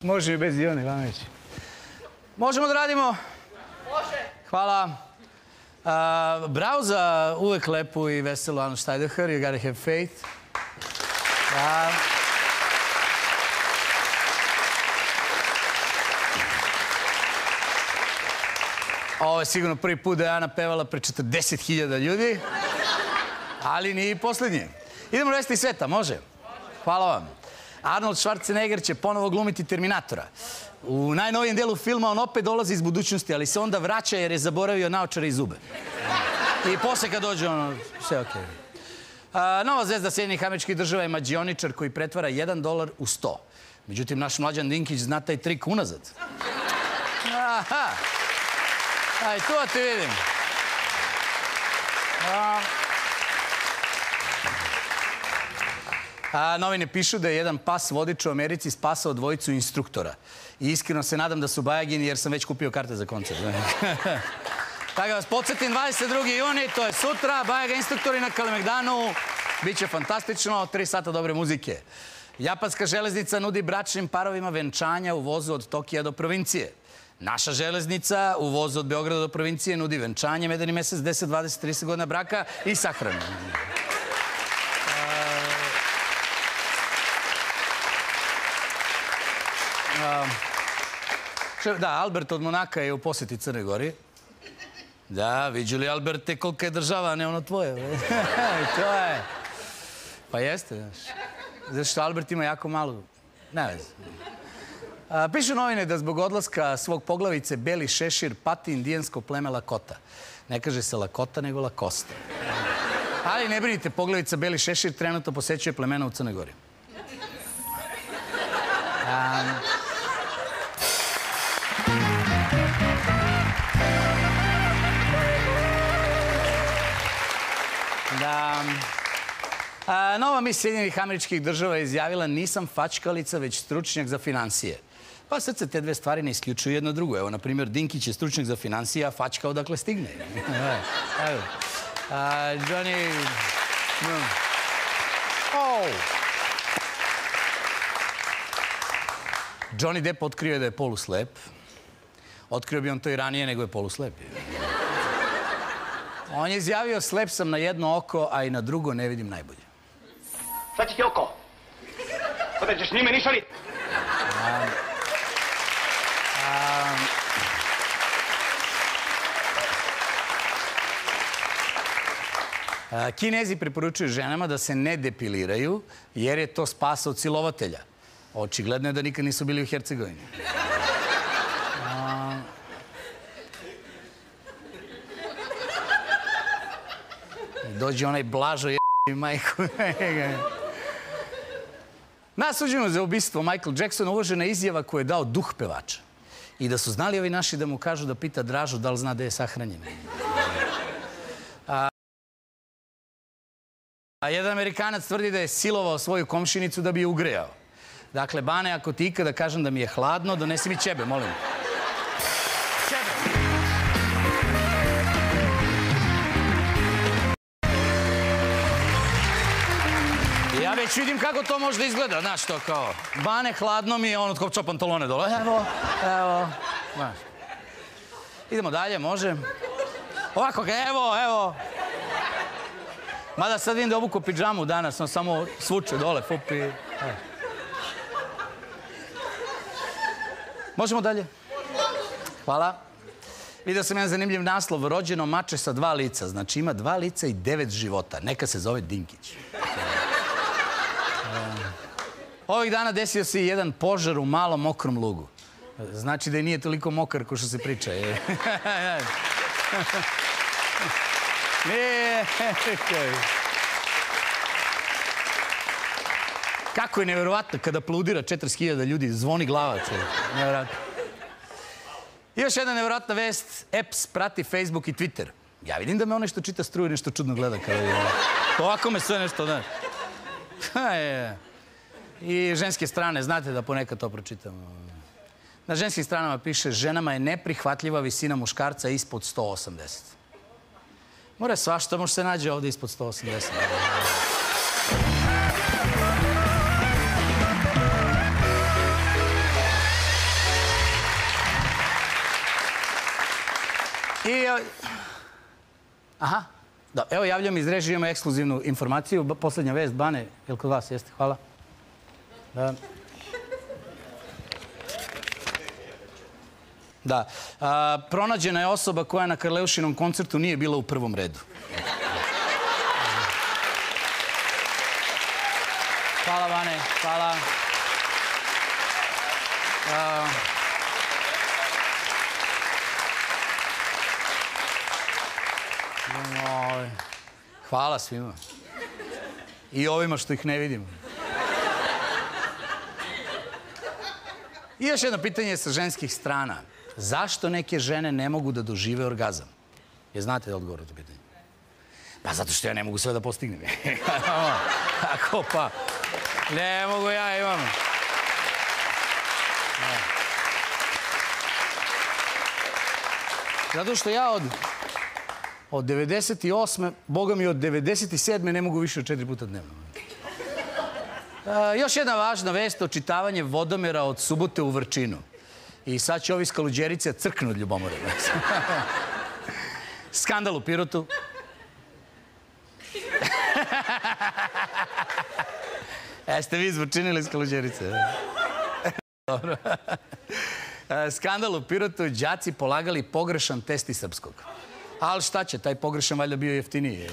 Može i bez Ivana Ivanovića. Možemo da radimo? Može. Hvala. Uh, bravo za uvek lepu i veselu Anu Štajdeher. You gotta have faith. Da. Ovo je sigurno prvi put da je Ana pevala pre 40.000 ljudi, ali nije i poslednji. Idemo u resti sveta, može? Hvala vam. Arnold Schwarzenegger će ponovo glumiti Terminatora. U najnovijem delu filma on opet dolazi iz budućnosti, ali se onda vraća jer je zaboravio naočare i zube. I posle kad dođe ono, sve okej. Okay. Nova zvezda Sjedinjenih američkih država je mađioničar koji pretvara 1 dolar u 100. Međutim, naš mlađan Dinkić zna taj trik unazad. Aha. Aj, tu ti vidim. A, A, novine pišu da je jedan pas vodič u Americi spasao dvojicu instruktora. I iskreno se nadam da su bajagini jer sam već kupio karte za koncert. Tako da vas podsjetim, 22. juni, to je sutra, Bajaga instruktori na Kalemegdanu. Biće fantastično, 3 sata dobre muzike. Japanska železnica nudi bračnim parovima venčanja u vozu od Tokija do provincije. Naša železnica u vozu od Beograda do provincije nudi venčanje, medeni mesec, 10, 20, 30 godina braka i sahranu. Da, Albert od Monaka je u posjeti Crne Gori. Da, viđu li Alberte kolika je država, a ne ono tvoje. to je. Pa jeste, znaš. Zato što Albert ima jako malu... Ne vezi. Pišu novine da zbog odlaska svog poglavice Beli Šešir pati indijansko pleme Lakota. Ne kaže se Lakota, nego Lakosta. Ali ne brinite, poglavica Beli Šešir trenutno posećuje plemena u Crnoj Gori. Um, A, nova mis Sjedinjenih američkih država je izjavila nisam fačkalica, već stručnjak za financije. Pa srce te dve stvari ne isključuju jedno drugo. Evo, na primjer, Dinkić je stručnjak za financije, a fačka odakle stigne. Evo. A, Johnny... Oh. Johnny Depp otkrio je da je poluslep. Otkrio bi on to i ranije nego je poluslep. On je izjavio, slep sam na jedno oko, a i na drugo ne vidim najbolje. Sad će ti oko. Sada ćeš njime nišali. Um, um, Kinezi preporučuju ženama da se ne depiliraju, jer je to spasa od silovatelja. Očigledno je da nikad nisu bili u Hercegovini. Dođe onaj blažo je majku. Nasuđeno za ubistvo Michael Jackson uložena izjava koju je dao duh pevača. I da su znali ovi naši da mu kažu da pita Dražu da li zna da je sahranjen. A, a jedan Amerikanac tvrdi da je silovao svoju komšinicu da bi je ugrejao. Dakle, Bane, ako ti ikada kažem da mi je hladno, donesi mi ćebe, molim. Ćebe. Već vidim kako to može da izgleda, znaš to kao. Bane, hladno mi je, on otkopčao pantalone dole. Evo, evo. Idemo dalje, može. Ovako evo, evo. Mada sad vidim da obuku pidžamu danas, on samo svuče dole, fupi. Evo. Možemo dalje? Hvala. Vidio sam jedan zanimljiv naslov. Rođeno mače sa dva lica. Znači ima dva lica i devet života. Neka se zove Dinkić. Ovih dana desio se i jedan požar u malom mokrom lugu. Znači da i nije toliko mokar ko što se priča. Nije. Kako je nevjerovatno kada aplaudira 40.000 ljudi, zvoni glava. I još jedna nevjerojatna vest. EPS prati Facebook i Twitter. Ja vidim da me ono što čita struje nešto čudno gleda. Kao je. Ovako me sve nešto, Je. I ženske strane, znate da ponekad to pročitam. Na ženskim stranama piše ženama je neprihvatljiva visina muškarca ispod 180. Mora svašta, može se nađe ovde ispod 180. I... E, aha da, evo javljam iz režije, imamo ekskluzivnu informaciju. Poslednja vest, Bane, jel kod vas jeste? Hvala. Da. Da. A, pronađena je osoba koja na Karleušinom koncertu nije bila u prvom redu. Hvala, Vane. Hvala. A, idemo, ovaj. Hvala svima. I ovima što ih ne vidimo. I još jedno pitanje sa ženskih strana. Zašto neke žene ne mogu da dožive orgazam? Je znate odgovor na to pitanje? Pa zato što ja ne mogu sve da postignem. Kako pa? Ne mogu ja, imam. Ne. Zato što ja od, od 98. Boga mi od 97. ne mogu više od četiri puta dnevno. E, još jedna važna vest, očitavanje vodomera od subote u Vrčinu. I sad će ovi iz Kaluđerice crknu od ljubomore. Skandal u Pirotu. Jeste vi izvučinili iz Kaluđerice? Dobro. E, Skandal u Pirotu, đaci polagali pogrešan test iz srpskog. Ali šta će, taj pogrešan valjda bio jeftiniji.